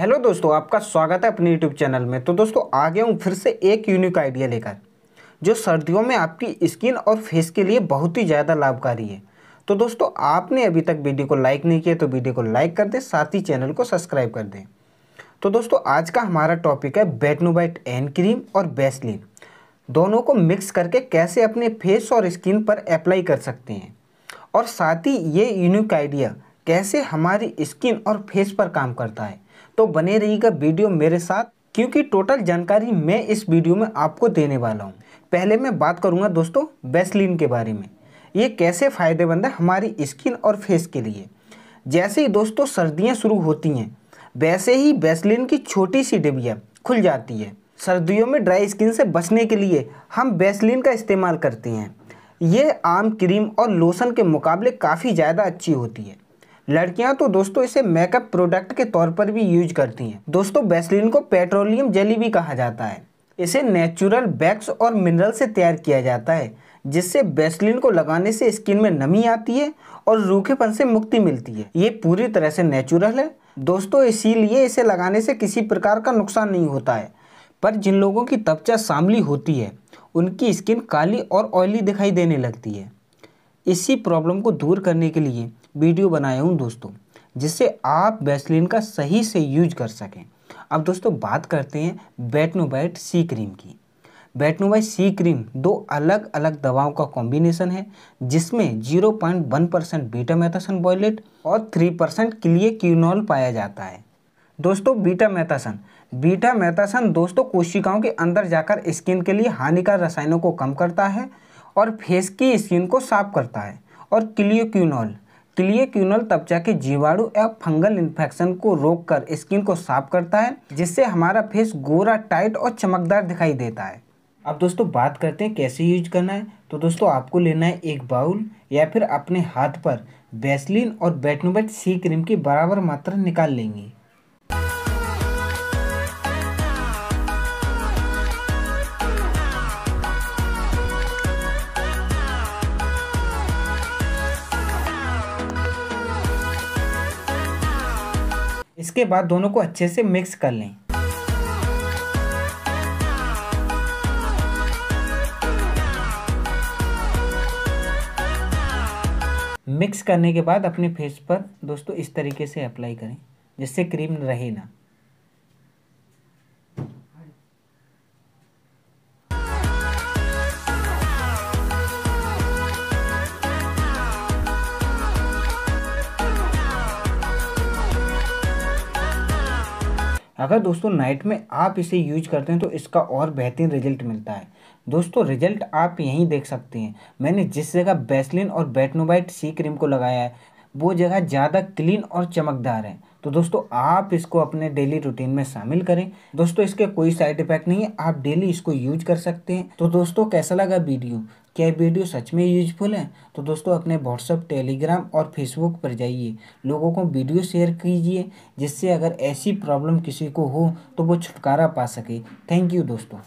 Hello दोस्तों, आपका स्वागत है अपने यूट्यूब चैनल में। तो दोस्तों आ गया हूँ फिर से एक यूनिक आइडिया लेकर। जो सर्दियों में आपकी स्किन और फेस के लिए बहुत ही ज़्यादा लाभकारी है। तो दोस्तों, आपने अभी तक वीडियो को लाइक नहीं किया तो वीडियो को लाइक कर दें, साथ ही चैनल को सब्सक्राइब कर दें। तो दोस्तों, आज का हमारा टॉपिक है बेटनोबाइट एन क्रीम और बेसलिन दोनों को मिक्स करके कैसे अपने फेस और स्किन पर अप्लाई कर सकते हैं। और साथ ही ये यूनिक आइडिया कैसे हमारी स्किन और फेस पर काम करता है। तो बने रहिएगा वीडियो मेरे साथ, क्योंकि टोटल जानकारी मैं इस वीडियो में आपको देने वाला हूँ। पहले मैं बात करूँगा दोस्तों बेसलिन के बारे में। ये कैसे फ़ायदेमंद है हमारी स्किन और फेस के लिए? जैसे ही दोस्तों सर्दियाँ शुरू होती हैं, वैसे ही बेसलिन की छोटी सी डिबिया खुल जाती है। सर्दियों में ड्राई स्किन से बचने के लिए हम बेसलिन का इस्तेमाल करते हैं। ये आम क्रीम और लोशन के मुकाबले काफ़ी ज़्यादा अच्छी होती है। लड़कियाँ तो दोस्तों इसे मेकअप प्रोडक्ट के तौर पर भी यूज़ करती हैं। दोस्तों बेसलिन को पेट्रोलियम जेली भी कहा जाता है। इसे नेचुरल बैक्स और मिनरल से तैयार किया जाता है, जिससे बेसलिन को लगाने से स्किन में नमी आती है और रूखेपन से मुक्ति मिलती है। ये पूरी तरह से नेचुरल है। दोस्तों, इसीलिए इसे लगाने से किसी प्रकार का नुकसान नहीं होता है। पर जिन लोगों की त्वचा सामली होती है, उनकी स्किन काली और ऑयली दिखाई देने लगती है। इसी प्रॉब्लम को दूर करने के लिए वीडियो बनाया हूँ दोस्तों, जिससे आप वैसलीन का सही से यूज़ कर सकें। अब दोस्तों, बात करते हैं बैटनोबाइट सी क्रीम की। बैटनोबाइट सी क्रीम दो अलग अलग दवाओं का कॉम्बिनेशन है, जिसमें 0.1 परसेंट बीटा मैथासन बॉयलेट और 3 परसेंट क्लिए क्यूनॉल पाया जाता है। दोस्तों बीटा मैथासन बीटा मैथासन दोस्तों, कोशिकाओं के अंदर जाकर स्किन के लिए हानिकारक रसायनों को कम करता है और फेस की स्किन को साफ़ करता है। और क्लियोक्यूनॉल क्लियोक्यूनल तबचा के जीवाणु एवं फंगल इन्फेक्शन को रोककर स्किन को साफ़ करता है, जिससे हमारा फेस गोरा, टाइट और चमकदार दिखाई देता है। अब दोस्तों, बात करते हैं कैसे यूज़ करना है। तो दोस्तों, आपको लेना है एक बाउल या फिर अपने हाथ पर बेसलिन और बेटनोबेट सी क्रीम की बराबर मात्रा निकाल लेंगे। इसके बाद दोनों को अच्छे से मिक्स कर लें। मिक्स करने के बाद अपने फेस पर दोस्तों इस तरीके से अप्लाई करें, जिससे क्रीम रहे ना। अगर दोस्तों नाइट में आप इसे यूज़ करते हैं तो इसका और बेहतरीन रिज़ल्ट मिलता है। दोस्तों रिज़ल्ट आप यहीं देख सकते हैं। मैंने जिस जगह बेसलिन और बैटनोबाइट सी क्रीम को लगाया है, वो जगह ज़्यादा क्लीन और चमकदार है। तो दोस्तों, आप इसको अपने डेली रूटीन में शामिल करें। दोस्तों, इसके कोई साइड इफ़ेक्ट नहीं है, आप डेली इसको यूज़ कर सकते हैं। तो दोस्तों, कैसा लगा वीडियो क्या वीडियो सच में यूजफुल है? तो दोस्तों, अपने व्हाट्सअप टेलीग्राम और फेसबुक पर जाइए। लोगों को वीडियो शेयर कीजिए, जिससे अगर ऐसी प्रॉब्लम किसी को हो तो वो छुटकारा पा सके। थैंक यू दोस्तों।